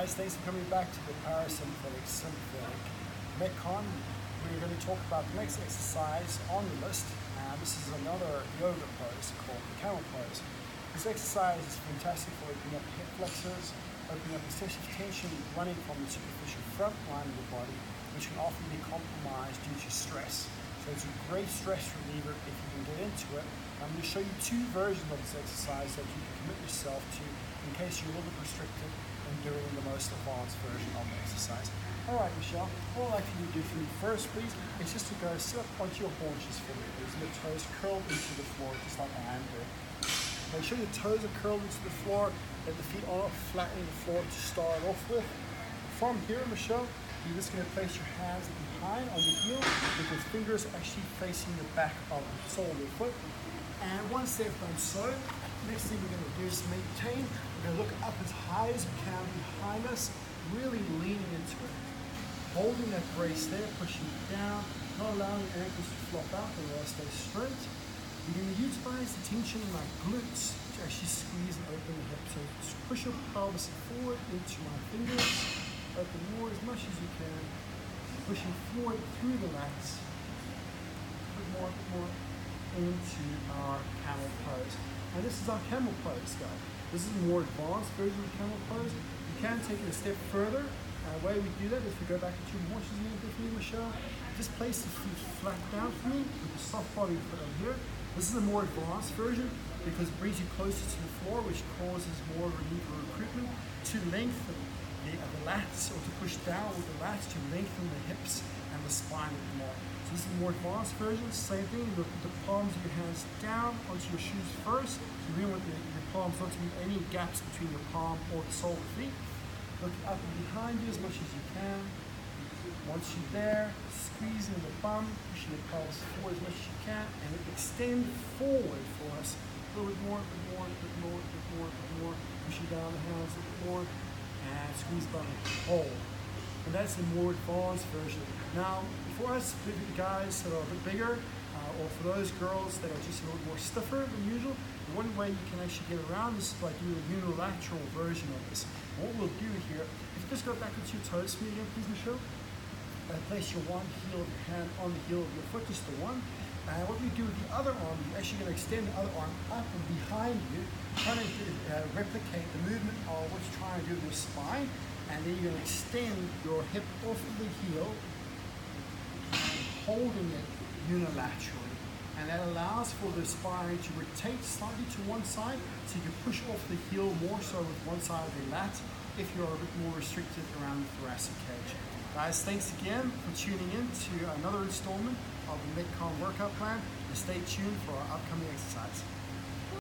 Guys, thanks for coming back to the parasympathetic sympathetic Metcon. We're going to talk about the next exercise on the list. And this is another yoga pose called the camel pose. This exercise is fantastic for opening up hip flexors, opening up excessive tension running from the superficial front line of the body, which can often be compromised due to stress. So it's a great stress reliever if you can get into it. I'm going to show you two versions of this exercise that you can commit yourself to in case you're a little bit restricted and most advanced version of the exercise. All right, Michelle, what I'd you to do for me first, please, is just to go sit up onto your haunches for me, please. Your toes curled into the floor, just like I am doing. Make sure your toes are curled into the floor, that the feet are flat in the floor to start off with. From here, Michelle, you're just going to place your hands behind on the heel with your fingers actually facing the back of the sole of your foot. And once they've done so, next thing we're going to do is maintain. We're going to look up as high as we can behind us, really leaning into it. Holding that brace there, pushing it down, not allowing the ankles to flop out, they stay straight. You're going to utilize the tension in my glutes to actually squeeze and open the hips. So just push your pelvis forward into my fingers, open more as much as you can, pushing forward through the lats, more, more into our camel pose. And this is our camel pose, guys. This is a more advanced version of camel pose. You can take it a step further uh, way we do that is we go back into horses again with me, Michelle. Just place the feet flat down for me with the soft body foot over here. This is a more advanced version because it brings you closer to the floor, which causes more a need recruitment to lengthen the, the lats or to push down with the lats to lengthen the hips and the spine a bit more. So this is a more advanced version. Same thing, you put the palms of your hands down onto your shoes first. So you really want the, your palms not to be any gaps between your palm or the sole of the feet. Look up and behind you as much as you can. Once you're there, squeezing the bum, pushing the pelvis forward as much as you can, and extend forward for us. A little bit more, a bit more, a bit more, a bit more, a bit more. Pushing down the hands a bit more, and squeeze bum, hold. And that's the more advanced version. Now, for us guys that are a bit bigger, uh, or for those girls that are just a little more stiffer than usual, one way you can actually get around this is by doing a unilateral version of this. What we'll do here, if you just go back into your toes for me again, please, Michelle. Uh, place your one heel of your hand on the heel of your foot, just the one. And what we do with the other arm, you're actually going to extend the other arm up and behind you, trying to uh, replicate the movement of what you're trying to do with your spine. And then you're going to extend your hip off of the heel, holding it unilaterally. And that allows for the spine to rotate slightly to one side, so you can push off the heel more so with one side of the lat if you're a bit more restricted around the thoracic cage. Guys, thanks again for tuning in to another installment of the Metcon workout plan, and stay tuned for our upcoming exercise.